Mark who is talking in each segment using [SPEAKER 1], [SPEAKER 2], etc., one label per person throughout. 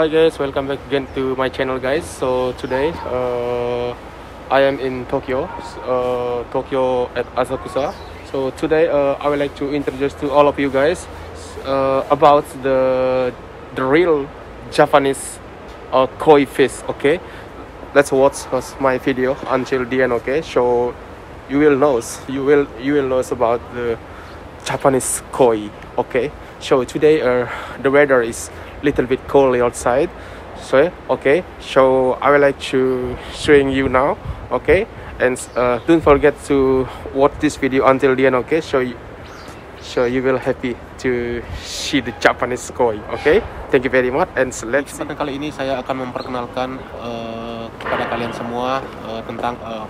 [SPEAKER 1] Hi guys, welcome back again to my channel guys. So today uh, I am in Tokyo, uh, Tokyo at Asakusa. So today uh, I would like to introduce to all of you guys uh, about the the real Japanese uh, koi fish. Okay, let's watch my video until the end. Okay, so you will know you will you will know about the Japanese koi. Okay, so today uh, the weather is little bit cold outside. So okay, so I would like to showing you now. Okay, and uh, don't forget to watch this video until the end. Okay, so you, so you will happy to see the Japanese koi. Okay, thank you very much and let's. Kesempatan kali ini saya akan memperkenalkan uh, kepada kalian semua uh, tentang uh,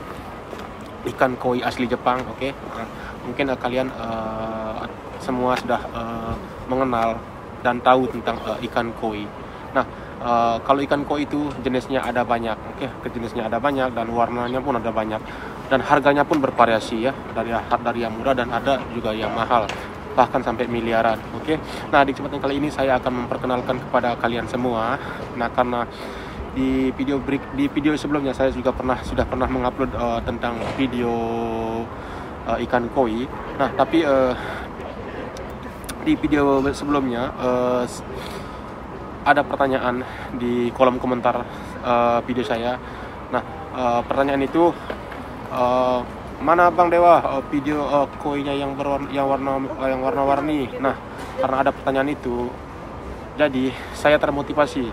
[SPEAKER 1] ikan koi asli Jepang. Oke, okay? uh, mungkin uh, kalian uh, semua sudah uh, mengenal dan tahu tentang uh, ikan koi. Nah, uh, kalau ikan koi itu jenisnya ada banyak, oke, okay? jenisnya ada banyak dan warnanya pun ada banyak dan harganya pun bervariasi ya dari dari yang murah dan ada juga yang mahal bahkan sampai miliaran, oke. Okay? Nah, di kesempatan kali ini saya akan memperkenalkan kepada kalian semua. Nah, karena di video break di video sebelumnya saya juga pernah sudah pernah mengupload uh, tentang video uh, ikan koi. Nah, tapi uh, di video sebelumnya uh, ada pertanyaan di kolom komentar uh, video saya. Nah, uh, pertanyaan itu uh, mana Bang Dewa uh, video uh, koinya yang berwarna yang warna uh, yang warna-warni. Nah, karena ada pertanyaan itu, jadi saya termotivasi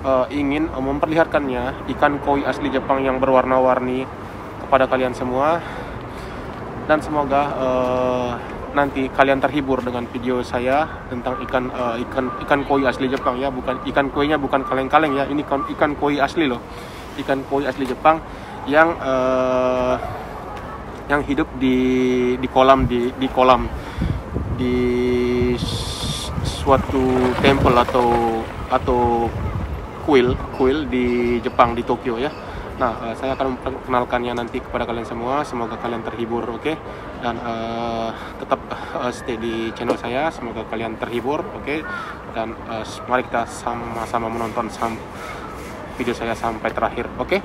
[SPEAKER 1] uh, ingin uh, memperlihatkannya ikan koi asli Jepang yang berwarna-warni kepada kalian semua dan semoga uh, nanti kalian terhibur dengan video saya tentang ikan uh, ikan ikan koi asli Jepang ya. Bukan ikan koinya bukan kaleng-kaleng ya. Ini ikan, ikan koi asli loh. Ikan koi asli Jepang yang uh, yang hidup di di kolam di di kolam. Di suatu temple atau atau kuil kuil di Jepang di Tokyo ya Nah, uh, saya akan memperkenalkannya nanti kepada kalian semua. Semoga kalian terhibur, oke? Okay? Dan uh, tetap uh, stay di channel saya. Semoga kalian terhibur, oke? Okay? Dan uh, mari kita sama-sama menonton sam video saya sampai terakhir, oke? Okay?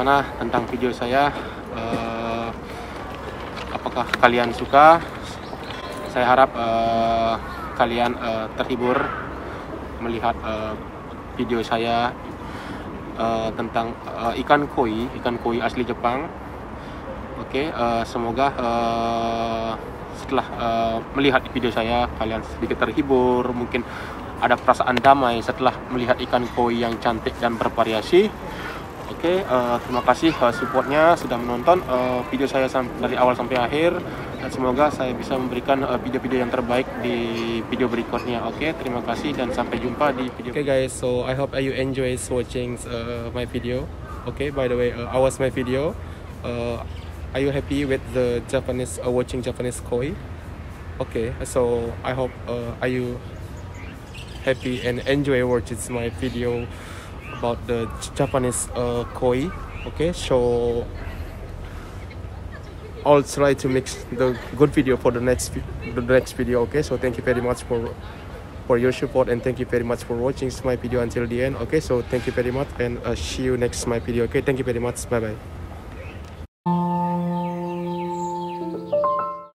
[SPEAKER 1] Bagaimana tentang video saya. Uh, apakah kalian suka? Saya harap uh, kalian uh, terhibur melihat uh, video saya uh, tentang uh, ikan koi, ikan koi asli Jepang. Oke, okay, uh, semoga uh, setelah uh, melihat video saya kalian sedikit terhibur, mungkin ada perasaan damai setelah melihat ikan koi yang cantik dan bervariasi. Oke, okay, uh, terima kasih uh, supportnya sudah menonton uh, video saya dari awal sampai akhir dan semoga saya bisa memberikan video-video uh, yang terbaik di video berikutnya. Oke, okay, terima kasih dan sampai jumpa di video. Oke okay, guys, so I hope you enjoy watching uh, my video. Okay, by the way, uh, I was my video. Uh, are you happy with the Japanese uh, watching Japanese koi? Okay, so I hope uh, are you happy and enjoy watching my video about the Japanese uh, koi. Okay, so I'll try to make the good video for the next the next video. Okay, so thank you very much for for your support and thank you very much for watching my video until the end. Okay, so thank you very much and uh, see you next my video. Okay, thank you very much. Bye bye.